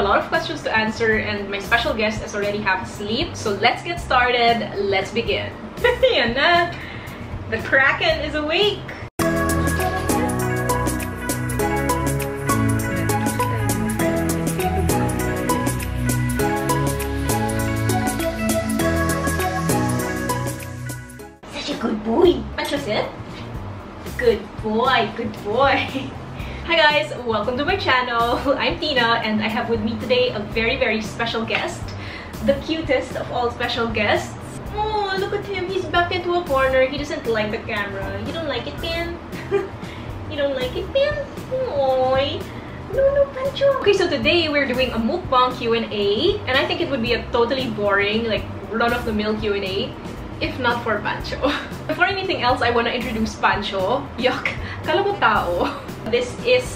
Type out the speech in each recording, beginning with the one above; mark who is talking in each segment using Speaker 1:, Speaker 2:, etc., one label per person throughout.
Speaker 1: a lot of questions to answer and my special guest is already half asleep. So let's get started. Let's begin. Yan na. Uh, the Kraken is awake.
Speaker 2: Such a good boy.
Speaker 1: Pancho sit. Good boy, good boy. Hi guys, welcome to my channel. I'm Tina and I have with me today a very very special guest. The cutest of all special guests. Oh, look at him. He's backed into a corner. He doesn't like the camera. You don't like it, Pan? you don't like it, Pan? Oy. No, no, Pancho. Okay, so today we're doing a mukbang Q&A and I think it would be a totally boring, like run-of-the-mill Q&A if not for Pancho. Before anything else, I want to introduce Pancho. Yuck! Kala tao. This is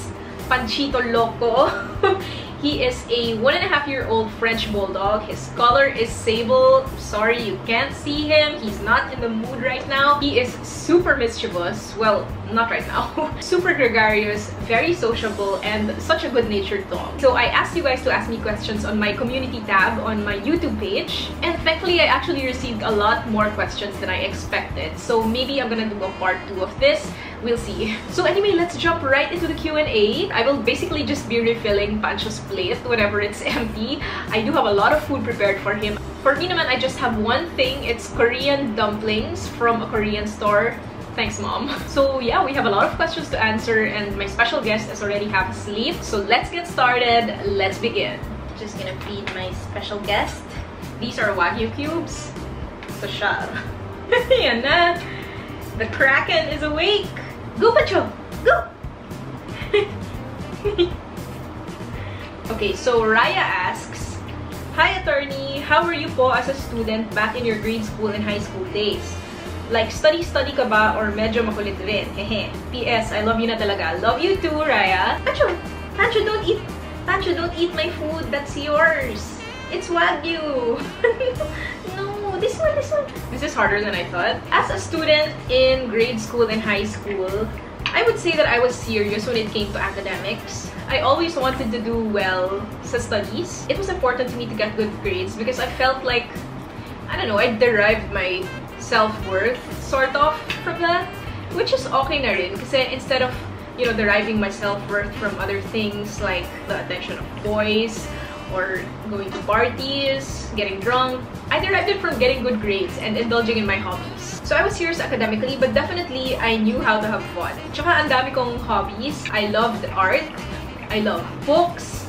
Speaker 1: Panchito Loco. he is a one and a half year old French Bulldog. His color is sable. Sorry, you can't see him. He's not in the mood right now. He is super mischievous. Well, not right now. super gregarious, very sociable, and such a good-natured dog. So I asked you guys to ask me questions on my community tab on my YouTube page. And thankfully, I actually received a lot more questions than I expected. So maybe I'm gonna do a part 2 of this. We'll see. So anyway, let's jump right into the Q&A. I will basically just be refilling Pancho's plate whenever it's empty. I do have a lot of food prepared for him. For me naman, I just have one thing. It's Korean dumplings from a Korean store. Thanks, Mom. So yeah, we have a lot of questions to answer and my special guest is already half asleep. So let's get started. Let's begin.
Speaker 2: Just gonna feed my special guest.
Speaker 1: These are Wagyu cubes. So Yan na. The Kraken is awake. Go, Pacho! Go! okay, so Raya asks, Hi, attorney. How were you po as a student back in your grade school and high school days? Like, study-study ka ba or medyo makulit rin? Hehe. P.S. I love you na talaga. Love you too, Raya. Pancho! Pancho, don't eat! Pancho, don't eat my food. That's yours. It's Wagyu. this one, this one. This is harder than I thought. As a student in grade school and high school, I would say that I was serious when it came to academics. I always wanted to do well sa studies. It was important to me to get good grades because I felt like, I don't know, I derived my self-worth sort of from that. Which is okay na rin kasi instead of, you know, deriving my self-worth from other things like the attention of boys, or going to parties, getting drunk. I derived it from getting good grades and indulging in my hobbies. So I was serious academically, but definitely I knew how to have fun. Tsaka ang dami kong hobbies. I loved art. I loved books.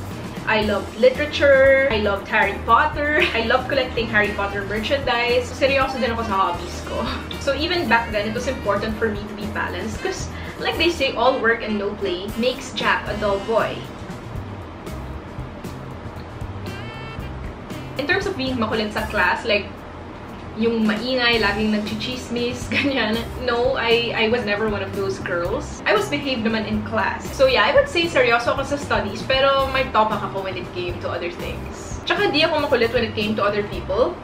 Speaker 1: I loved literature. I loved Harry Potter. I loved collecting Harry Potter merchandise. Seryoso din ako sa hobbies ko. So even back then, it was important for me to be balanced because like they say, all work and no play makes Jack a dull boy. In terms of being makulit sa class, like, yung maingay, laging nagchichismis, ganyan. No, I, I was never one of those girls. I was behaved naman in class. So yeah, I would say seryoso ako sa studies, pero may topak ako when it came to other things. Tsaka di ako makulit when it came to other people.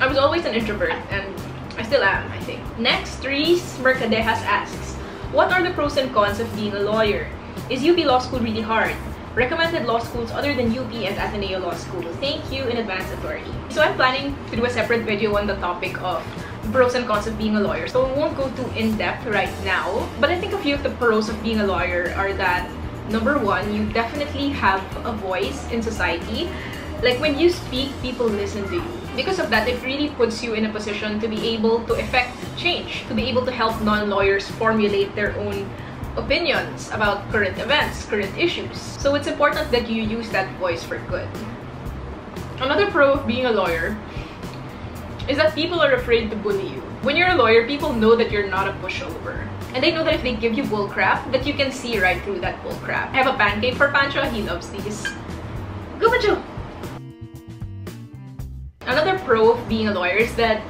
Speaker 1: I was always an introvert, and I still am, I think. Next, Reese Mercadejas asks, What are the pros and cons of being a lawyer? Is UP Law School really hard? Recommended law schools other than UP and Ateneo Law School. Thank you in advance, Authority. So I'm planning to do a separate video on the topic of pros and cons of being a lawyer. So we won't go too in-depth right now. But I think a few of the pros of being a lawyer are that number one, you definitely have a voice in society. Like when you speak, people listen to you. Because of that, it really puts you in a position to be able to effect change, to be able to help non-lawyers formulate their own opinions about current events, current issues. So it's important that you use that voice for good. Another pro of being a lawyer is that people are afraid to bully you. When you're a lawyer, people know that you're not a pushover. And they know that if they give you bullcrap, that you can see right through that bullcrap. I have a pancake for Pancho, he loves these. Go Pancho! Another pro of being a lawyer is that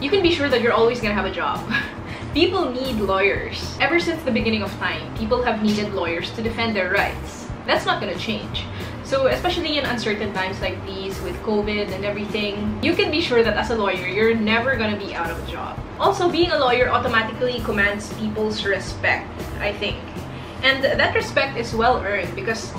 Speaker 1: you can be sure that you're always gonna have a job. People need lawyers. Ever since the beginning of time, people have needed lawyers to defend their rights. That's not gonna change. So especially in uncertain times like these with COVID and everything, you can be sure that as a lawyer, you're never gonna be out of a job. Also, being a lawyer automatically commands people's respect, I think. And that respect is well earned because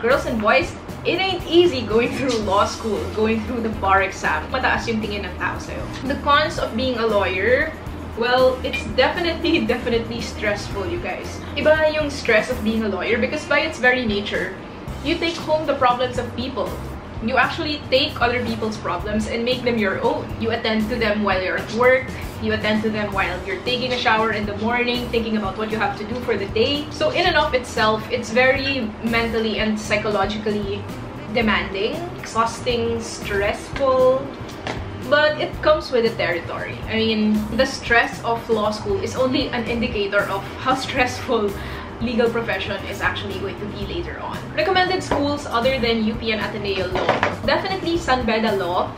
Speaker 1: girls and boys it ain't easy going through law school, going through the bar exam. Mataas yung tingin ng tao sa'yo. The cons of being a lawyer, well, it's definitely, definitely stressful, you guys. Iba yung stress of being a lawyer because by its very nature, you take home the problems of people. You actually take other people's problems and make them your own. You attend to them while you're at work, you attend to them while you're taking a shower in the morning, thinking about what you have to do for the day. So in and of itself, it's very mentally and psychologically demanding, exhausting, stressful, but it comes with the territory. I mean, the stress of law school is only an indicator of how stressful legal profession is actually going to be later on. Recommended schools other than UP and Ateneo Law. Definitely San Beda Law,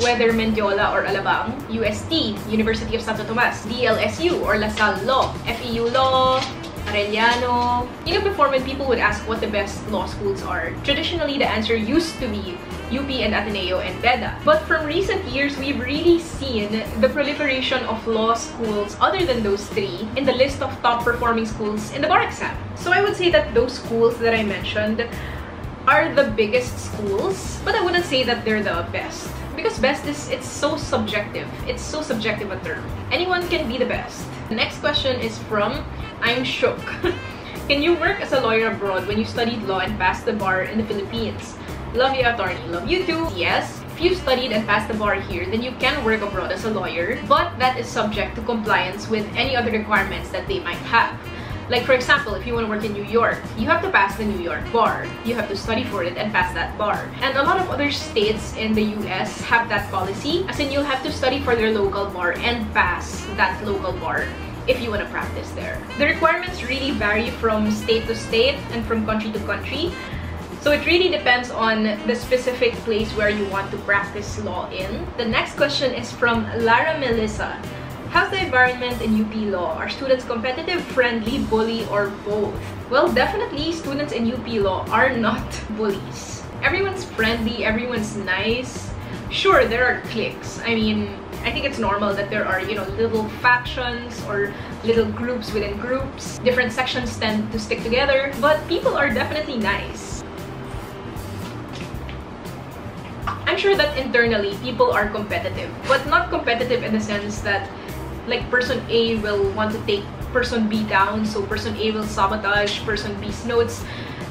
Speaker 1: whether Mendiola or Alabang, UST, University of Santo Tomas, DLSU or La Salle Law, FEU Law, Arellano. You know, before when people would ask what the best law schools are, traditionally the answer used to be UP and Ateneo and BEDA. But from recent years, we've really seen the proliferation of law schools other than those three in the list of top performing schools in the bar exam. So I would say that those schools that I mentioned are the biggest schools, but I wouldn't say that they're the best. Because best is, it's so subjective. It's so subjective a term. Anyone can be the best. The next question is from I'm Shook. can you work as a lawyer abroad when you studied law and passed the bar in the Philippines? Love you, attorney. Love you too. Yes, if you've studied and passed the bar here, then you can work abroad as a lawyer, but that is subject to compliance with any other requirements that they might have. Like for example, if you want to work in New York, you have to pass the New York bar. You have to study for it and pass that bar. And a lot of other states in the US have that policy, as in you'll have to study for their local bar and pass that local bar if you want to practice there. The requirements really vary from state to state and from country to country. So it really depends on the specific place where you want to practice law in. The next question is from Lara Melissa. How's the environment in UP Law? Are students competitive, friendly, bully, or both? Well, definitely students in UP Law are not bullies. Everyone's friendly, everyone's nice. Sure, there are cliques. I mean, I think it's normal that there are, you know, little factions or little groups within groups. Different sections tend to stick together, but people are definitely nice. I'm sure that internally people are competitive, but not competitive in the sense that like person A will want to take person B down, so person A will sabotage person B's notes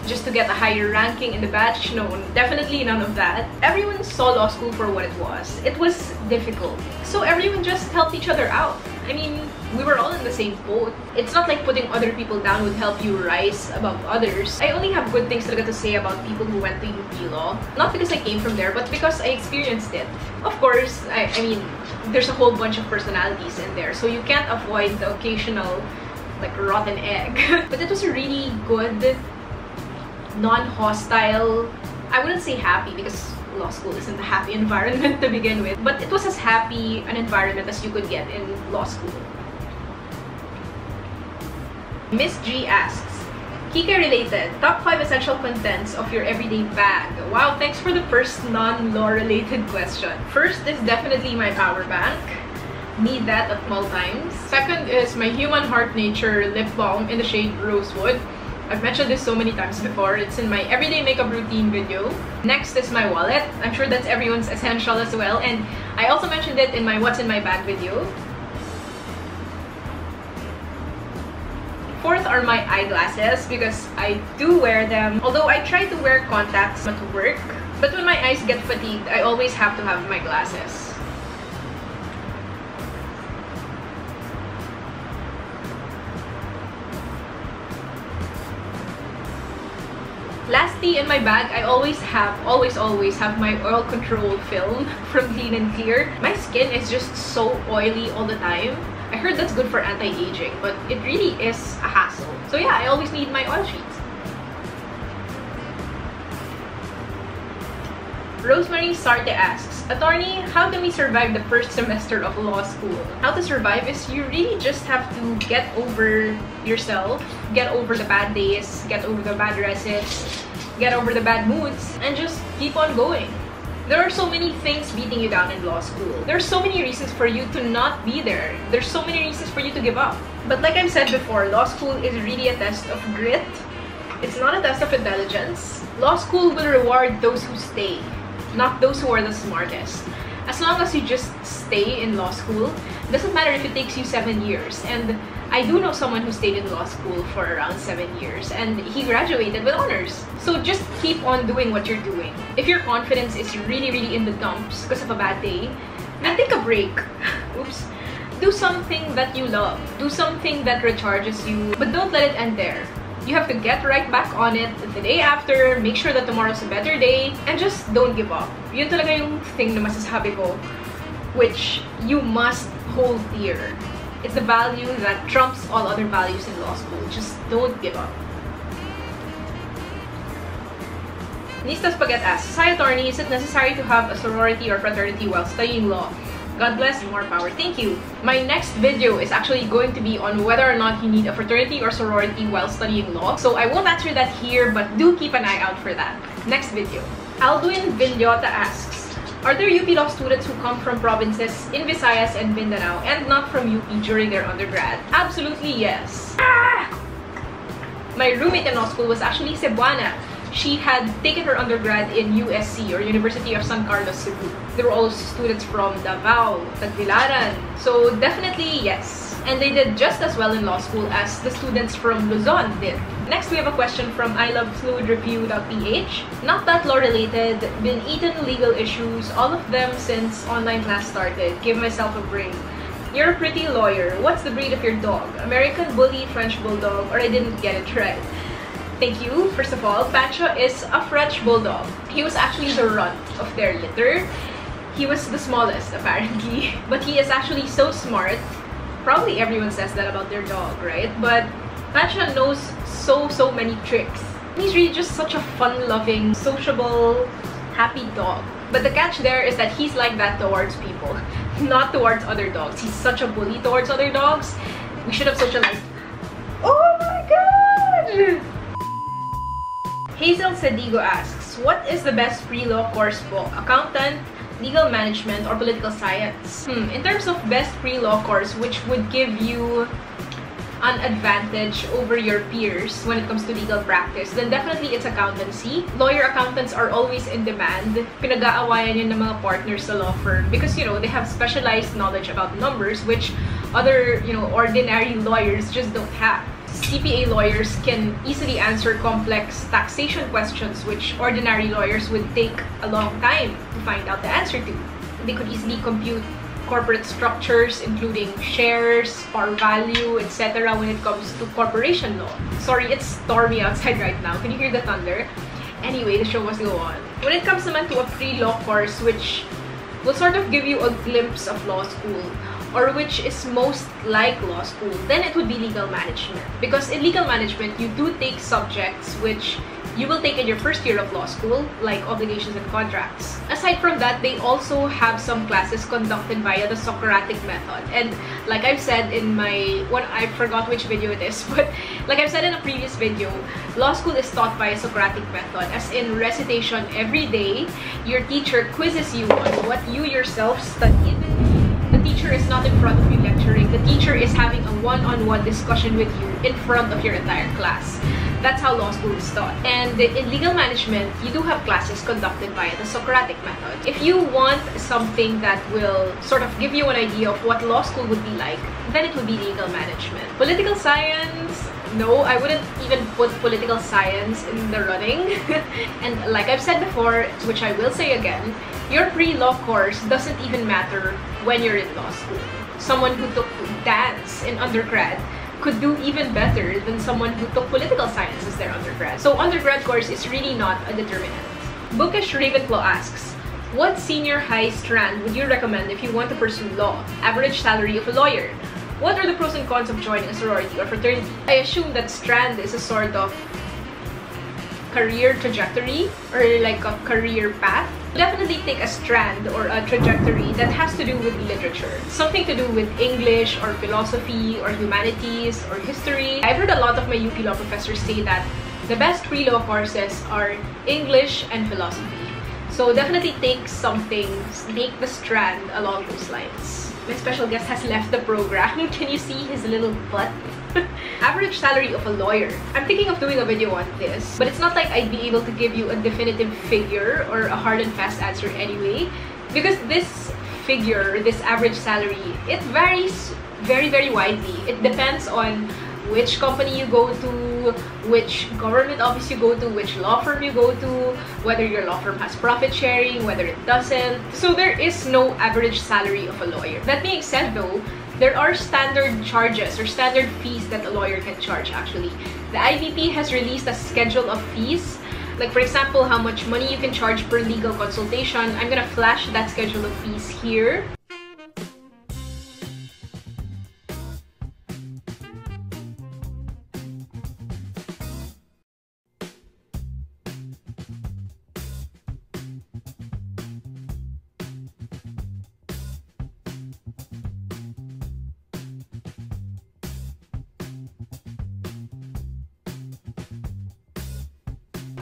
Speaker 1: just to get a higher ranking in the batch. No, definitely none of that. Everyone saw law school for what it was. It was difficult. So everyone just helped each other out. I mean, we were all in the same boat. It's not like putting other people down would help you rise above others. I only have good things to say about people who went to UP Law. Not because I came from there, but because I experienced it. Of course, I, I mean, there's a whole bunch of personalities in there, so you can't avoid the occasional like rotten egg. but it was a really good, non-hostile, I wouldn't say happy because law school isn't a happy environment to begin with, but it was as happy an environment as you could get in law school. Miss G asks, Kika related, top 5 essential contents of your everyday bag. Wow, thanks for the first non-law related question. First is definitely my power bank. Need that at all times. Second is my Human Heart Nature lip balm in the shade Rosewood. I've mentioned this so many times before. It's in my everyday makeup routine video. Next is my wallet. I'm sure that's everyone's essential as well. And I also mentioned it in my what's in my bag video. Fourth are my eyeglasses because I do wear them. Although I try to wear contacts at work. But when my eyes get fatigued, I always have to have my glasses. In my bag, I always have, always, always have my oil control film from Clean and Clear. My skin is just so oily all the time. I heard that's good for anti-aging, but it really is a hassle. So yeah, I always need my oil sheets. Rosemary Sarte asks, Attorney, how can we survive the first semester of law school? How to survive is you really just have to get over yourself, get over the bad days, get over the bad recits, get over the bad moods, and just keep on going. There are so many things beating you down in law school. There are so many reasons for you to not be there. There's so many reasons for you to give up. But like I've said before, law school is really a test of grit, It's not a test of intelligence. Law school will reward those who stay, not those who are the smartest. As long as you just stay in law school, doesn't matter if it takes you seven years. And I do know someone who stayed in law school for around seven years and he graduated with honors. So just keep on doing what you're doing. If your confidence is really, really in the dumps because of a bad day, then take a break. Oops. Do something that you love. Do something that recharges you, but don't let it end there. You have to get right back on it the day after, make sure that tomorrow's a better day, and just don't give up. Yun talaga yung thing na masasabi ko, which you must hold dear. It's a value that trumps all other values in law school. Just don't give up. Nista Spaghetti asks, Sai attorney, is it necessary to have a sorority or fraternity while studying law? God bless and more power. Thank you. My next video is actually going to be on whether or not you need a fraternity or sorority while studying law. So I won't answer that here, but do keep an eye out for that. Next video. Alduin Villota asks, are there UP Law students who come from provinces in Visayas and Mindanao and not from UP during their undergrad? Absolutely yes. Ah! My roommate in law school was actually Cebuana. She had taken her undergrad in USC or University of San Carlos, Cebu. There were also students from Davao, Tagbilaran. So definitely yes and they did just as well in law school as the students from Luzon did. Next, we have a question from I Love Fluid Review.ph. Not that law related, been eaten legal issues, all of them since online class started. Give myself a break. You're a pretty lawyer. What's the breed of your dog? American Bully, French Bulldog, or I didn't get it right. Thank you. First of all, Pancho is a French Bulldog. He was actually the runt of their litter. He was the smallest, apparently. But he is actually so smart probably everyone says that about their dog, right? But Pancho knows so, so many tricks. He's really just such a fun-loving, sociable, happy dog. But the catch there is that he's like that towards people, not towards other dogs. He's such a bully towards other dogs. We should have socialized. Oh my god! Hazel Sedigo asks, what is the best pre-law course book? Accountant, legal management, or political science. Hmm. In terms of best pre-law course, which would give you an advantage over your peers when it comes to legal practice, then definitely it's accountancy. Lawyer accountants are always in demand. Pinag-aawayan yun ng mga partners sa law firm because, you know, they have specialized knowledge about numbers which other, you know, ordinary lawyers just don't have. CPA lawyers can easily answer complex taxation questions which ordinary lawyers would take a long time to find out the answer to. They could easily compute corporate structures including shares, par value, etc. when it comes to corporation law. Sorry, it's stormy outside right now. Can you hear the thunder? Anyway, the show must go on. When it comes naman to a pre-law course which will sort of give you a glimpse of law school, or which is most like law school, then it would be legal management. Because in legal management, you do take subjects which you will take in your first year of law school, like obligations and contracts. Aside from that, they also have some classes conducted via the Socratic method. And like I've said in my, what I forgot which video it is, but like I've said in a previous video, law school is taught by a Socratic method, as in recitation every day, your teacher quizzes you on what you yourself studied teacher is not in front of you lecturing. The teacher is having a one-on-one -on -one discussion with you in front of your entire class. That's how law school is taught. And in legal management, you do have classes conducted by the Socratic method. If you want something that will sort of give you an idea of what law school would be like, then it would be legal management. Political science, no, I wouldn't even put political science in the running. and like I've said before, which I will say again, your pre-law course doesn't even matter when you're in law school. Someone who took dance in undergrad could do even better than someone who took political science as their undergrad. So undergrad course is really not a determinant. Bookish Ravenclaw asks, what senior high strand would you recommend if you want to pursue law? Average salary of a lawyer. What are the pros and cons of joining a sorority or fraternity? I assume that strand is a sort of career trajectory or like a career path definitely take a strand or a trajectory that has to do with literature. Something to do with English or philosophy or humanities or history. I've heard a lot of my UP Law professors say that the best pre-law courses are English and philosophy. So definitely take something, take the strand along those lines. My special guest has left the program. Can you see his little butt? Average salary of a lawyer. I'm thinking of doing a video on this, but it's not like I'd be able to give you a definitive figure or a hard and fast answer anyway, because this figure, this average salary, it varies very, very widely. It depends on which company you go to, which government office you go to, which law firm you go to, whether your law firm has profit sharing, whether it doesn't. So there is no average salary of a lawyer. That being said though, there are standard charges or standard fees that a lawyer can charge actually. The IBP has released a schedule of fees like for example how much money you can charge per legal consultation i'm gonna flash that schedule of fees here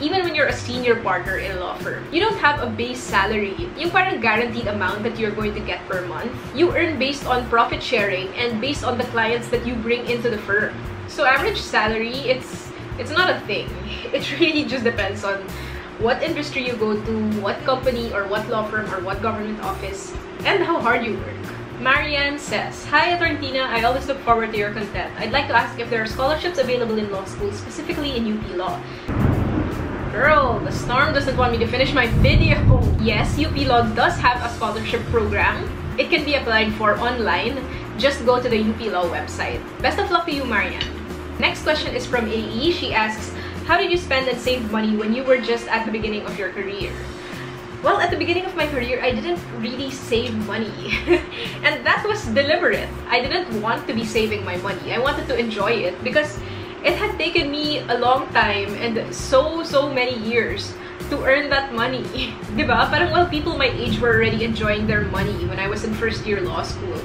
Speaker 1: even when you're a senior partner in a law firm, you don't have a base salary. Yung parang guaranteed amount that you're going to get per month. You earn based on profit sharing and based on the clients that you bring into the firm. So average salary, it's it's not a thing. It really just depends on what industry you go to, what company or what law firm or what government office, and how hard you work. Marianne says, Hi Attorney I always look forward to your content. I'd like to ask if there are scholarships available in law school, specifically in UP Law. Girl, the storm doesn't want me to finish my video. Yes, UP Law does have a scholarship program. It can be applied for online. Just go to the UP Law website. Best of luck to you, Marianne. Next question is from AE. She asks, how did you spend and save money when you were just at the beginning of your career? Well, at the beginning of my career, I didn't really save money. and that was deliberate. I didn't want to be saving my money. I wanted to enjoy it because it had taken me a long time and so, so many years to earn that money. diba? Parang while people my age were already enjoying their money when I was in first year law school,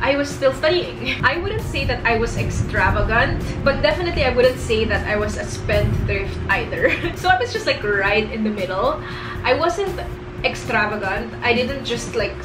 Speaker 1: I was still studying. I wouldn't say that I was extravagant, but definitely I wouldn't say that I was a spendthrift either. so I was just like right in the middle. I wasn't extravagant. I didn't just like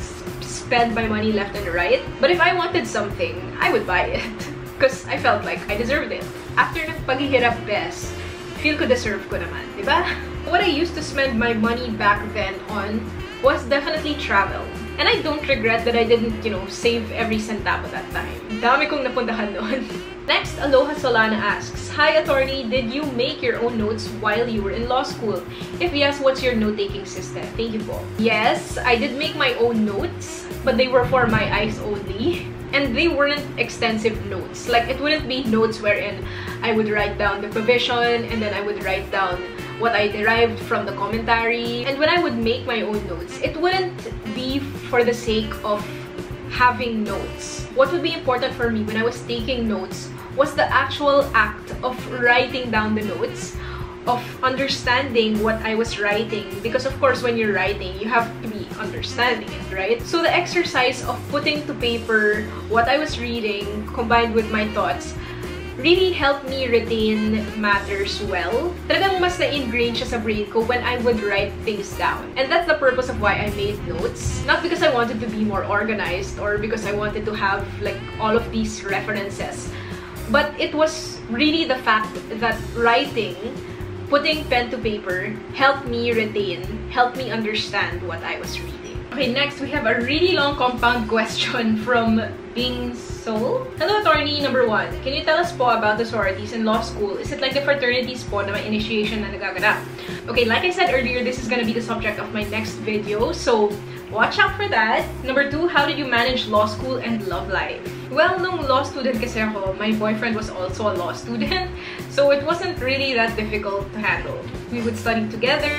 Speaker 1: spend my money left and right. But if I wanted something, I would buy it. Because I felt like I deserved it. After ng paghihirap best, feel ko deserve ko naman, di ba? What I used to spend my money back then on was definitely travel. And I don't regret that I didn't, you know, save every centavo that time. Dami kong napuntahan noon. Next, Aloha Solana asks, Hi attorney, did you make your own notes while you were in law school? If yes, what's your note-taking system? Thank you po. Yes, I did make my own notes, but they were for my eyes only and they weren't extensive notes. Like, it wouldn't be notes wherein I would write down the provision and then I would write down what I derived from the commentary. And when I would make my own notes, it wouldn't be for the sake of having notes. What would be important for me when I was taking notes was the actual act of writing down the notes of understanding what I was writing because of course when you're writing you have to understanding it right so the exercise of putting to paper what I was reading combined with my thoughts really helped me retain matters well. Talagang mas na-ingrain siya sa brain ko when I would write things down. And that's the purpose of why I made notes. Not because I wanted to be more organized or because I wanted to have like all of these references. But it was really the fact that writing putting pen to paper helped me retain, helped me understand what I was reading. Okay, next we have a really long compound question from Bing Soul. Hello, attorney number one. Can you tell us po about the sororities in law school? Is it like the fraternities po na may initiation na nagaganap? Okay, like I said earlier, this is gonna be the subject of my next video, so watch out for that. Number two, how did you manage law school and love life? Well, nung law student kasi ako, my boyfriend was also a law student. So it wasn't really that difficult to handle. We would study together,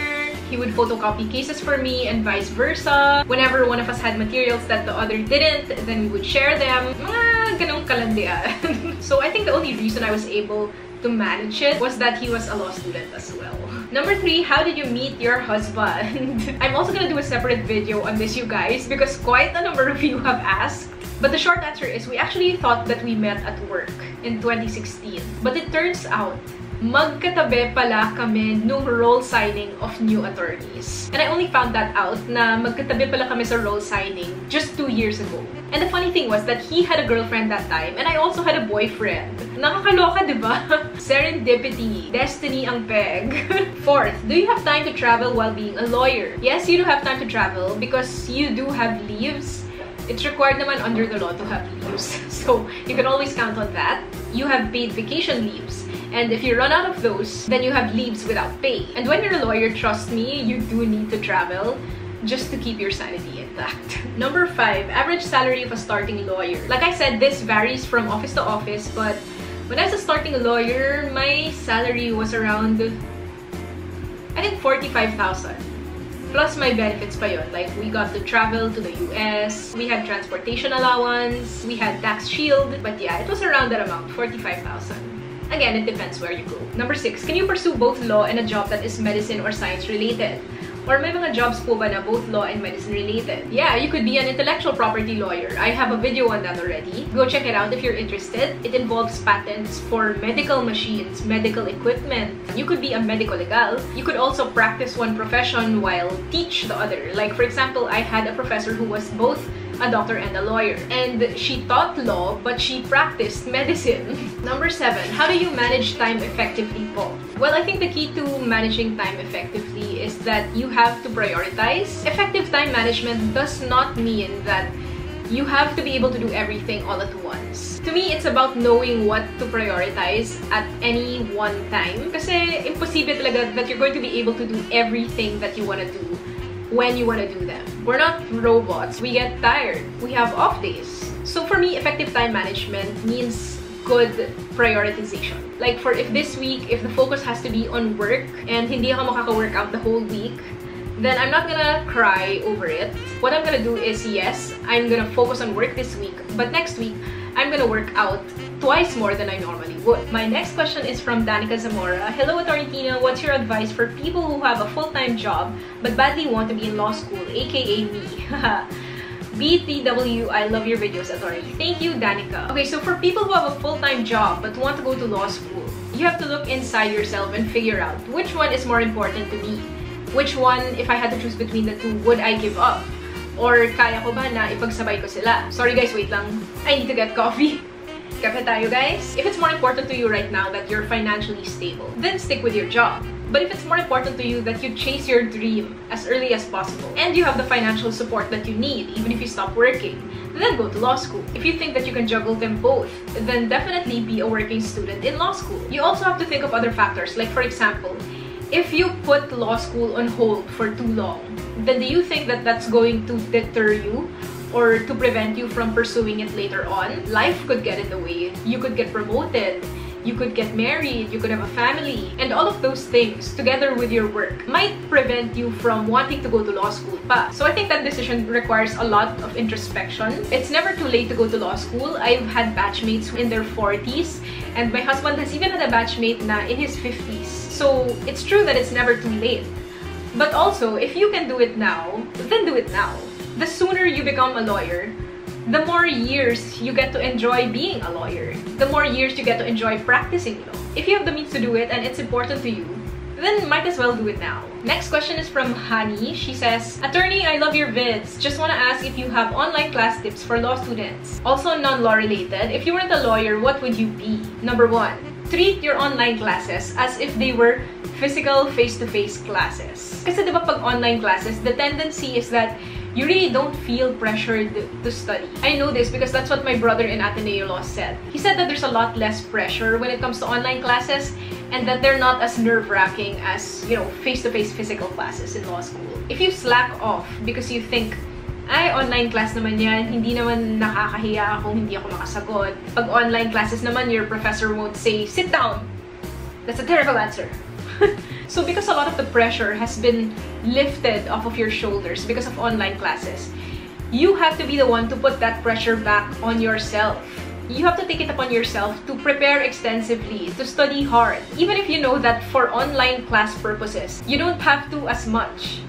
Speaker 1: he would photocopy cases for me and vice versa. Whenever one of us had materials that the other didn't, then we would share them. Mga ganong kalandian. so I think the only reason I was able to manage it was that he was a law student as well. Number three, how did you meet your husband? I'm also gonna do a separate video on this, you guys, because quite a number of you have asked but the short answer is we actually thought that we met at work in 2016. But it turns out magkatabi pala kami nung role signing of new attorneys. And I only found that out na magkatabi pala kami sa role signing just two years ago. And the funny thing was that he had a girlfriend that time and I also had a boyfriend. Nakakaloka, di ba? Serendipity. Destiny ang peg. Fourth, do you have time to travel while being a lawyer? Yes, you do have time to travel because you do have leaves it's required naman under the law to have leaves. So, you can always count on that. You have paid vacation leaves. And if you run out of those, then you have leaves without pay. And when you're a lawyer, trust me, you do need to travel just to keep your sanity intact. Number five, average salary of a starting lawyer. Like I said, this varies from office to office, but when I was a starting lawyer, my salary was around, I think 45,000 plus my benefits pa yun. Like, we got to travel to the US, we had transportation allowance, we had tax shield, but yeah, it was around that amount, 45,000. Again, it depends where you go. Number six, can you pursue both law and a job that is medicine or science related? Or may mga jobs po ba na both law and medicine related? Yeah, you could be an intellectual property lawyer. I have a video on that already. Go check it out if you're interested. It involves patents for medical machines, medical equipment. You could be a medical legal. You could also practice one profession while teach the other. Like for example, I had a professor who was both a doctor and a lawyer. And she taught law, but she practiced medicine. Number seven, how do you manage time effectively po? Well, I think the key to managing time effectively is that you have to prioritize. Effective time management does not mean that you have to be able to do everything all at once. To me, it's about knowing what to prioritize at any one time. Kasi imposible talaga that you're going to be able to do everything that you want to do when you want to do them. We're not robots. We get tired. We have off days. So for me, effective time management means good prioritization. Like for if this week, if the focus has to be on work and hindi ako makaka-work out the whole week, then I'm not gonna cry over it. What I'm gonna do is, yes, I'm gonna focus on work this week, but next week, I'm gonna work out twice more than I normally would. My next question is from Danica Zamora. Hello, Attorney. What's your advice for people who have a full-time job but badly want to be in law school, aka me? BTW, I love your videos, Attorney. Thank you, Danica. Okay, so for people who have a full-time job but want to go to law school, you have to look inside yourself and figure out which one is more important to me. Which one, if I had to choose between the two, would I give up? Or kaya ko ba na ipagsabay ko sila? Sorry guys, wait lang. I need to get coffee. Kape tayo guys. If it's more important to you right now that you're financially stable, then stick with your job. But if it's more important to you that you chase your dream as early as possible and you have the financial support that you need even if you stop working, then go to law school. If you think that you can juggle them both, then definitely be a working student in law school. You also have to think of other factors, like for example, if you put law school on hold for too long, then do you think that that's going to deter you or to prevent you from pursuing it later on? Life could get in the way. You could get promoted you could get married, you could have a family, and all of those things together with your work might prevent you from wanting to go to law school pa. So I think that decision requires a lot of introspection. It's never too late to go to law school. I've had batchmates in their 40s, and my husband has even had a batchmate na in his 50s. So it's true that it's never too late. But also, if you can do it now, then do it now. The sooner you become a lawyer, the more years you get to enjoy being a lawyer. The more years you get to enjoy practicing law. If you have the means to do it and it's important to you, then might as well do it now. Next question is from Hani. She says, Attorney, I love your vids. Just want to ask if you have online class tips for law students. Also non-law related, if you weren't a lawyer, what would you be? Number one, treat your online classes as if they were physical face-to-face -face classes. Kasi diba pag online classes, the tendency is that you really don't feel pressured to study. I know this because that's what my brother in Ateneo Law said. He said that there's a lot less pressure when it comes to online classes and that they're not as nerve-wracking as, you know, face-to-face -face physical classes in law school. If you slack off because you think, ay, online class naman yan, hindi naman nakakahiya kung hindi ako makasagot. Pag online classes naman, your professor won't say, sit down. That's a terrible answer. so because a lot of the pressure has been lifted off of your shoulders because of online classes, you have to be the one to put that pressure back on yourself. You have to take it upon yourself to prepare extensively, to study hard. Even if you know that for online class purposes, you don't have to as much.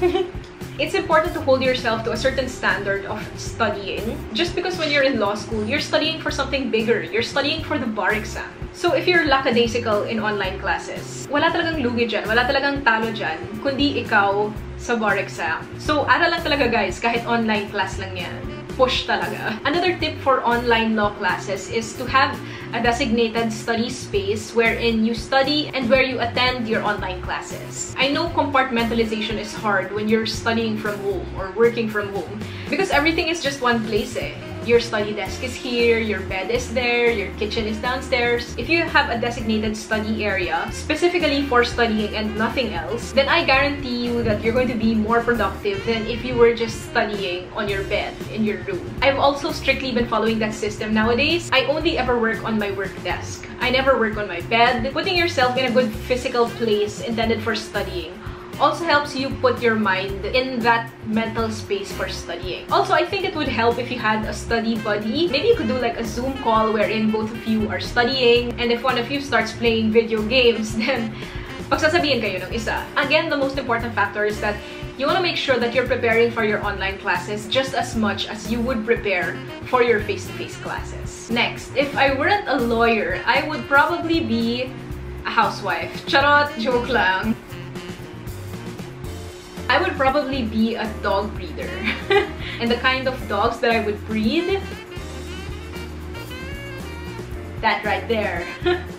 Speaker 1: it's important to hold yourself to a certain standard of studying. Just because when you're in law school, you're studying for something bigger. You're studying for the bar exam. So if you're lackadaisical in online classes, wala talagang lugi dyan, wala talagang talo dyan, kundi ikaw sa bar exam. So aral lang talaga guys, kahit online class lang yan. Push talaga. Another tip for online law classes is to have a designated study space wherein you study and where you attend your online classes. I know compartmentalization is hard when you're studying from home or working from home because everything is just one place eh your study desk is here, your bed is there, your kitchen is downstairs. If you have a designated study area specifically for studying and nothing else, then I guarantee you that you're going to be more productive than if you were just studying on your bed in your room. I've also strictly been following that system nowadays. I only ever work on my work desk. I never work on my bed. Putting yourself in a good physical place intended for studying also helps you put your mind in that mental space for studying. Also, I think it would help if you had a study buddy. Maybe you could do like a Zoom call wherein both of you are studying and if one of you starts playing video games, then pagsasabihin kayo ng isa. Again, the most important factor is that you want to make sure that you're preparing for your online classes just as much as you would prepare for your face-to-face -face classes. Next, if I weren't a lawyer, I would probably be a housewife. Charot! Joke lang. I would probably be a dog breeder. and the kind of dogs that I would breed, that right there.